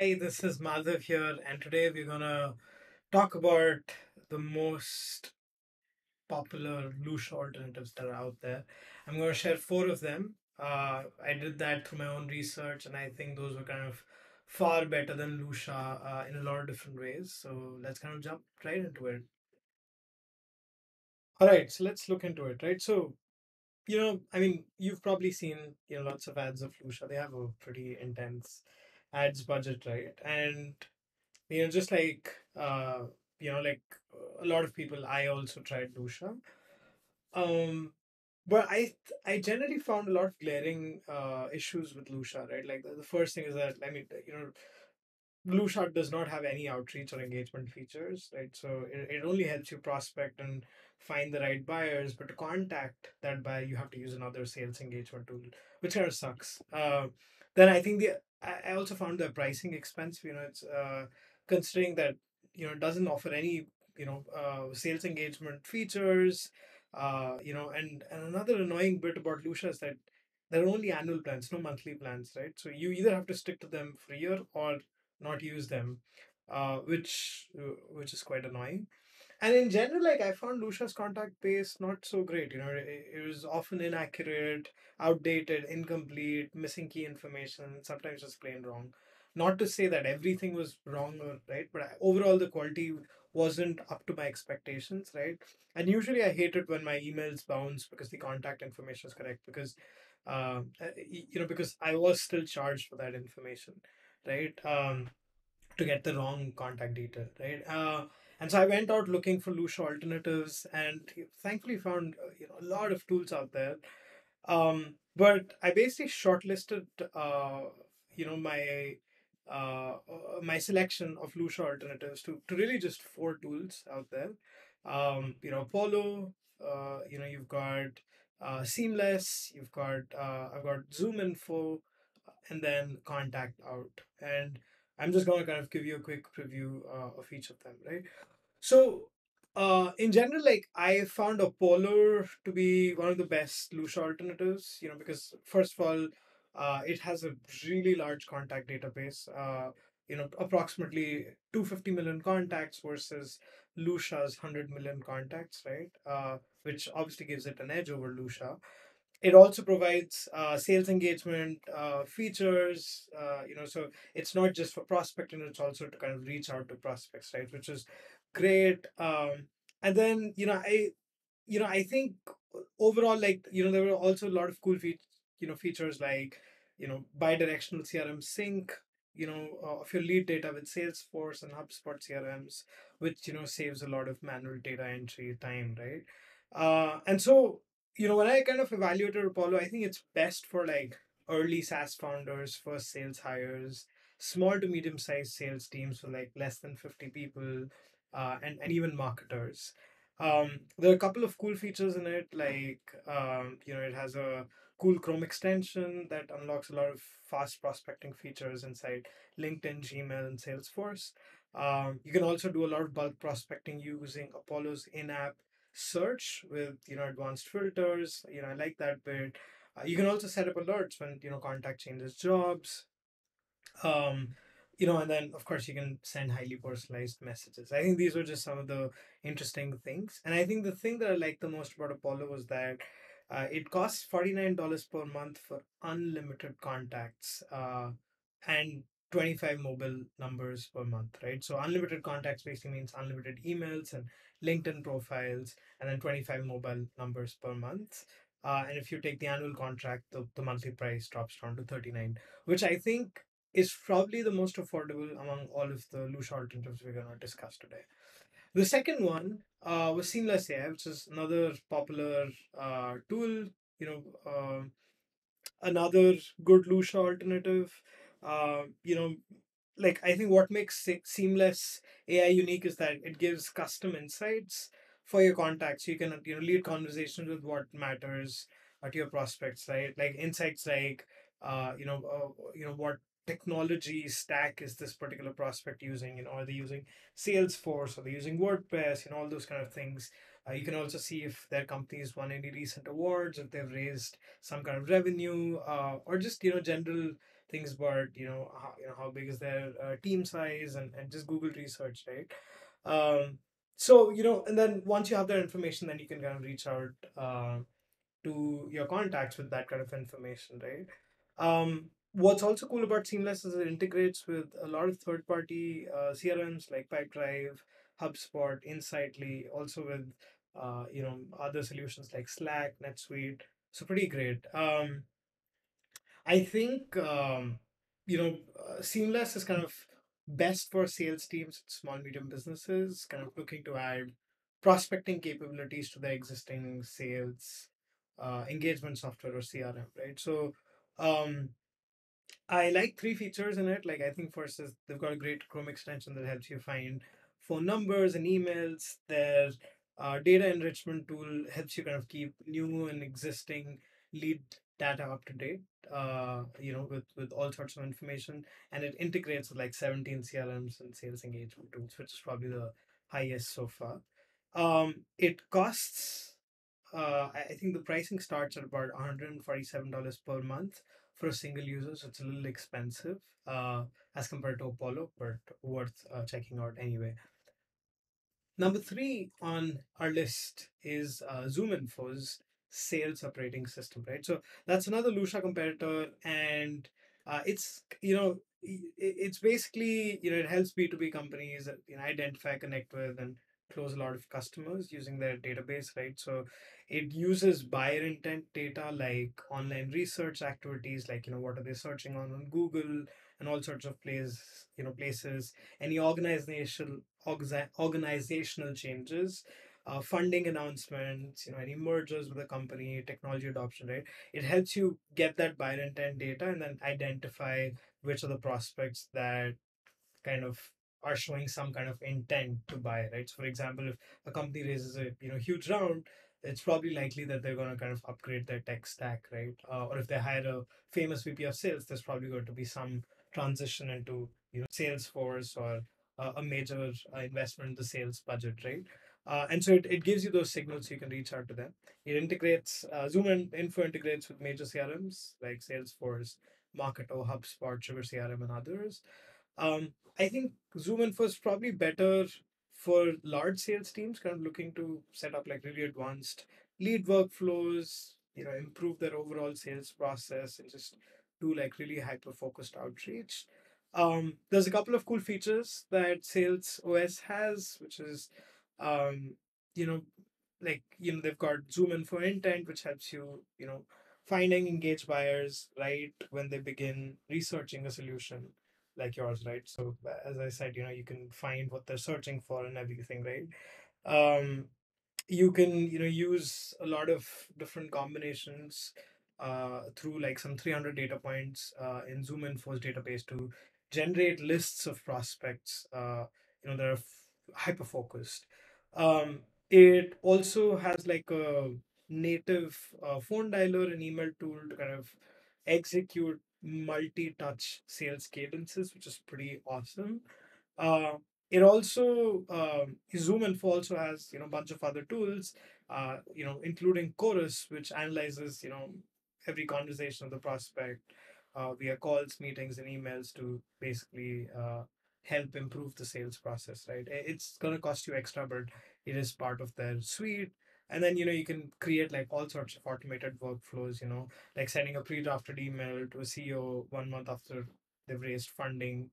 Hi, this is Madhav here, and today we're gonna talk about the most popular Lusha alternatives that are out there. I'm gonna share four of them. Uh, I did that through my own research, and I think those were kind of far better than Lusha uh, in a lot of different ways. So let's kind of jump right into it. All right, so let's look into it, right? So, you know, I mean, you've probably seen, you know, lots of ads of Lusha. They have a pretty intense ads budget, right? And you know just like uh you know like a lot of people i also tried Lusha um but i i generally found a lot of glaring uh issues with Lusha, right like the, first thing is that i mean you know Lusha does not have any outreach or engagement features, right? So it, it only helps you prospect and find the right buyers, but to contact that buyer, you have to use another sales engagement tool, which kind of sucks. Uh, then I think the I also found the pricing expensive. You know, it's uh, considering that you know it doesn't offer any you know uh, sales engagement features. Uh, you know, and and another annoying bit about Lusha is that there are only annual plans, no monthly plans, right? So you either have to stick to them for a year or not use them, uh, which uh, which is quite annoying. And in general, like I found Lusha's contact base not so great. You know, it, it was often inaccurate, outdated, incomplete, missing key information, sometimes just plain wrong. Not to say that everything was wrong or right, but I, overall the quality wasn't up to my expectations, right? And usually I hate it when my emails bounce because the contact information is correct because, uh, uh, you know, because I was still charged for that information, right? Um, to get the wrong contact detail, right? Uh, and so I went out looking for Lusha alternatives, and thankfully found uh, you know a lot of tools out there. Um, but I basically shortlisted, uh, you know, my uh, uh, my selection of Lusha alternatives to to really just four tools out there. Um, you know, Apollo. Uh, you know, you've got uh, Seamless. You've got uh, I've got Zoom Info, and then Contact Out. And I'm just going to kind of give you a quick preview uh, of each of them, right? So, uh, in general, like I found Apollo to be one of the best Lusha alternatives, you know, because first of all, uh, it has a really large contact database. Uh, you know, approximately 250 million contacts versus Lusha's 100 million contacts, right? Uh, which obviously gives it an edge over Lusha it also provides uh, sales engagement uh, features uh, you know so it's not just for prospecting it's also to kind of reach out to prospects right which is great um, and then you know i you know i think overall like you know there were also a lot of cool fe- you know features like you know bi-directional crm sync you know uh, of your lead data with salesforce and hubspot crms which you know saves a lot of manual data entry time right? Uh, and so you know, when I kind of evaluated Apollo, I think it's best for like early SaaS founders, first sales hires, small to medium sized sales teams for like less than 50 people, uh, and, and even marketers. Um, there are a couple of cool features in it, like, um, you know, it has a cool Chrome extension that unlocks a lot of fast prospecting features inside LinkedIn, Gmail, and Salesforce. Um, you can also do a lot of bulk prospecting using Apollo's in app search with you know advanced filters you know i like that bit uh, you can also set up alerts when you know contact changes jobs um you know and then of course you can send highly personalized messages. I think these were just some of the interesting things. And i think the thing that i liked the most about apollo was that uh, it costs $49 per month for unlimited contacts uh, and 25 mobile numbers per month right? So unlimited contacts basically means unlimited emails and linkedin profiles and then 25 mobile numbers per month. Uh, and if you take the annual contract the, the monthly price drops down to 39 which i think is probably the most affordable among all of the Lusha alternatives we're going to discuss today. The second one uh, was Seamless AI, which is another popular uh, tool. You know, uh, another good Lusha alternative. Uh, you know, like I think what makes Seamless AI unique is that it gives custom insights for your contacts. You can you know lead conversations with what matters uh, to your prospects, right? Like insights like uh, you know uh, you know what technology stack is this particular prospect using you know are they using salesforce are they using wordpress you know all those kind of things uh, you can also see if their companies won any recent awards if they've raised some kind of revenue uh, or just you know general things about you know how you know how big is their uh, team size and and just Google research, right? Um, so you know, and then once you have that information, then you can kind of reach out uh, to your contacts with that kind of information, right? Um, what's also cool about Seamless is it integrates with a lot of third-party uh, CRMs like Pipedrive, HubSpot, Insightly, also with uh, you know other solutions like Slack, NetSuite. So pretty great. Um, I think um, you know uh, Seamless is kind of best for sales teams, small medium businesses, kind of looking to add prospecting capabilities to their existing sales uh, engagement software or CRM, right? So um, I like three features in it. Like I think first is they've got a great Chrome extension that helps you find phone numbers and emails. Their uh, data enrichment tool helps you kind of keep new and existing lead data up to date. Uh, you know, with with all sorts of information, and it integrates with like 17 CRMs and sales engagement tools, which is probably the highest so far. Um, it costs uh, I think the pricing starts at about $147 per month for a single user, so it's a little expensive uh, as compared to Apollo, but worth uh, checking out anyway. Number three on our list is uh, ZoomInfo's sales operating system, right? So that's another Lusha competitor, and uh, it's you know it's basically you know it helps B two B companies you know identify, connect with, and close a lot of customers using their database, right? So it uses buyer intent data like online research activities, like you know what are they searching on on Google and all sorts of places, you know places any organizational organiza- organizational changes, uh, funding announcements, you know, any mergers with a company, technology adoption, right? It helps you get that buyer intent data and then identify which are the prospects that kind of are showing some kind of intent to buy, right? So for example, if a company raises a you know huge round, it's probably likely that they're going to kind of upgrade their tech stack, right? Uh, or if they hire a famous VP of sales, there's probably going to be some transition into you know Salesforce or uh, a major uh, investment in the sales budget, right? Uh, and so it, it gives you those signals so you can reach out to them. It integrates uh, Zoom and Info integrates with major CRMs like Salesforce, Marketo, HubSpot, Sugar CRM, and others um, I think Zoom Info is probably better for large sales teams, kind of looking to set up like really advanced lead workflows, you know, improve their overall sales process and just do like really hyper focused outreach. Um, there's a couple of cool features that Sales OS has, which is, um, you know, like you know they've got Zoom Info Intent, which helps you, you know, finding engaged buyers right when they begin researching a solution like yours, right? So as I said, you know, you can find what they're searching for and everything, right? Um, you can, you know, use a lot of different combinations uh, through like some 300 data points uh, in Zoom Info's database to generate lists of prospects, uh, you know, that are hyper focused. Um, it also has like a native uh, phone dialer and email tool to kind of execute multi-touch sales cadences, which is pretty awesome. Uh, it also um, Zoom Info also has you know a bunch of other tools, uh, you know, including Chorus, which analyzes you know every conversation of the prospect uh, via calls, meetings, and emails to basically uh, help improve the sales process. Right? It's gonna cost you extra, but it is part of their suite. And then you know you can create like all sorts of automated workflows. You know, like sending a pre-drafted email to a CEO one month after they've raised funding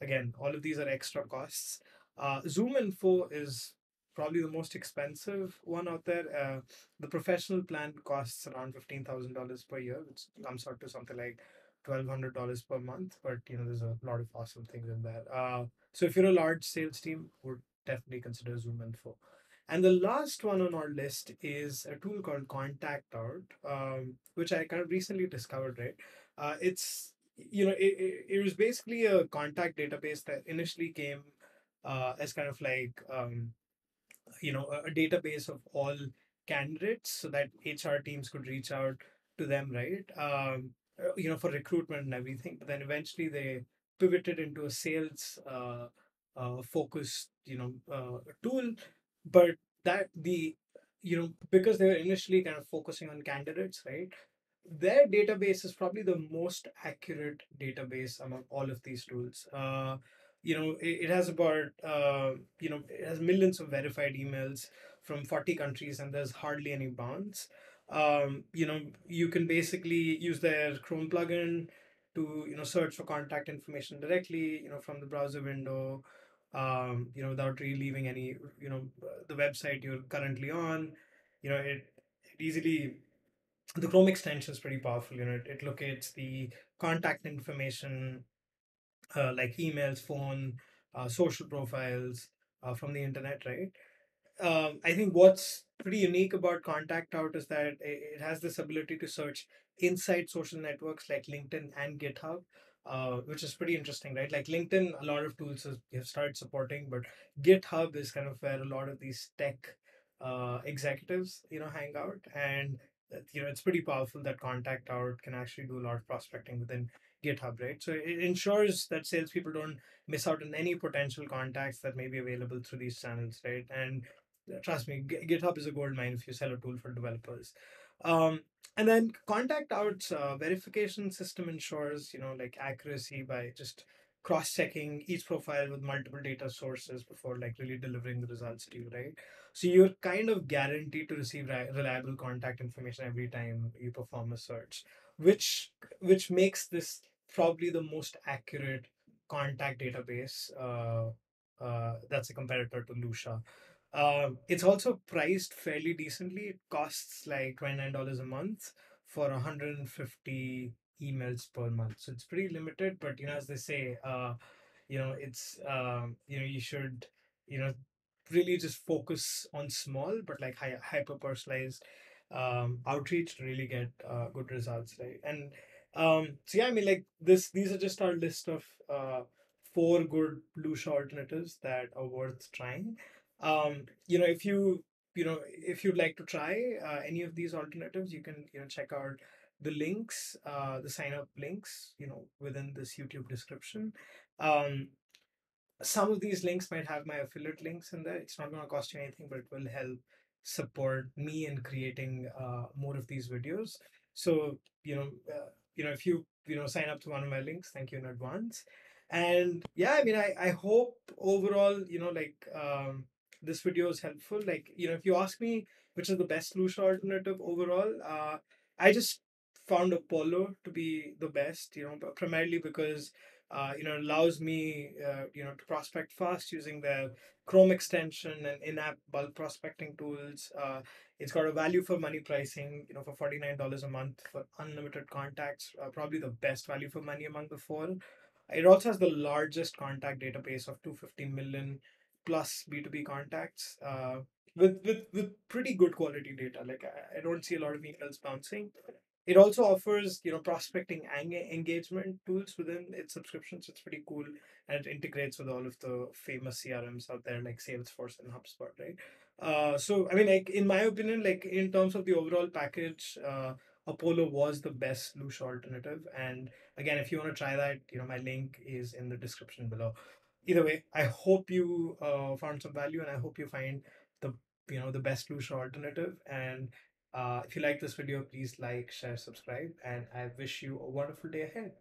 Again, all of these are extra costs. Uh, Zoom Info is probably the most expensive one out there. Uh, the professional plan costs around $15,000 per year, which comes out to something like $1,200 per month. But, you know, there's a lot of awesome things in there. Uh, so if you're a large sales team, would definitely consider Zoom Info. And the last one on our list is a tool called Contact Out, um, which I kind of recently discovered, right? Uh, it's you know, it, it, it was basically a contact database that initially came uh, as kind of like um, you know a, a database of all candidates so that HR teams could reach out to them, right? Um, uh, you know, for recruitment and everything. But then eventually they pivoted into a sales uh, uh, focused, you know, uh, tool. But that the you know because they were initially kind of focusing on candidates, right? their database is probably the most accurate database among all of these tools. Uh, you know, it, it has about uh, you know it has millions of verified emails from 40 countries, and there's hardly any bounds. Um, you know, you can basically use their Chrome plugin to you know search for contact information directly. You know, from the browser window. Um, you know, without really leaving any, you know, the website you're currently on. You know, it, it easily the Chrome extension is pretty powerful. You know, it, it locates the contact information uh, like emails, phone, uh, social profiles uh, from the internet, right? um, I think what's pretty unique about Contact Out is that it has this ability to search inside social networks like LinkedIn and GitHub, uh, which is pretty interesting, right? Like LinkedIn, a lot of tools have started supporting, but GitHub is kind of where a lot of these tech uh, executives, you know, hang out. And uh, you know, it's pretty powerful that Contact Out can actually do a lot of prospecting within GitHub, right? So it ensures that salespeople don't miss out on any potential contacts that may be available through these channels, right? And trust me, GitHub is a gold mine if you sell a tool for developers. Um, and then contact out's uh, verification system ensures, you know, like accuracy by just cross-checking each profile with multiple data sources before like really delivering the results to you, right? So you're kind of guaranteed to receive reliable contact information every time you perform a search, which which makes this probably the most accurate contact database uh, uh, that's a competitor to Lusha. Um, it's also priced fairly decently. It costs like $29 a month for 150 emails per month. So it's pretty limited, but you know, as they say, uh, you know, it's um, you know, you should, you know, really just focus on small but like high, hyper personalized um, outreach to really get uh, good results, right? And um, so yeah, I mean, like this, these are just our list of uh, four good Lusha alternatives that are worth trying um, you know if you you know if you'd like to try uh, any of these alternatives you can you know check out the links uh, the sign up links you know within this youtube description. Um, some of these links might have my affiliate links in there. It's not going to cost you anything but it will help support me in creating uh, more of these videos. So you know uh, you know if you you know sign up to one of my links thank you in advance. And yeah i mean i i hope overall you know like um this video is helpful. Like, you know, if you ask me which is the best Lusha alternative overall, uh, I just found Apollo to be the best, you know, primarily because uh, you know, allows me, uh, you know, to prospect fast using the Chrome extension and in-app bulk prospecting tools. Uh, it's got a value for money pricing, you know, for $49 a month for unlimited contacts, uh, probably the best value for money among the four. It also has the largest contact database of 250 million plus B2B contacts uh, with, with, with pretty good quality data. Like I, I don't see a lot of emails bouncing. It also offers, you know, prospecting and engagement tools within its subscriptions. It's pretty cool, and it integrates with all of the famous CRMs out there like Salesforce and HubSpot, right? Uh, so I mean, like in my opinion, like in terms of the overall package, uh, Apollo was the best Lusha alternative. And again, if you want to try that, you know, my link is in the description below either way, I hope you uh, found some value, and I hope you find the you know the best Lusha alternative. And uh, if you like this video, please like, share, subscribe, and I wish you a wonderful day ahead.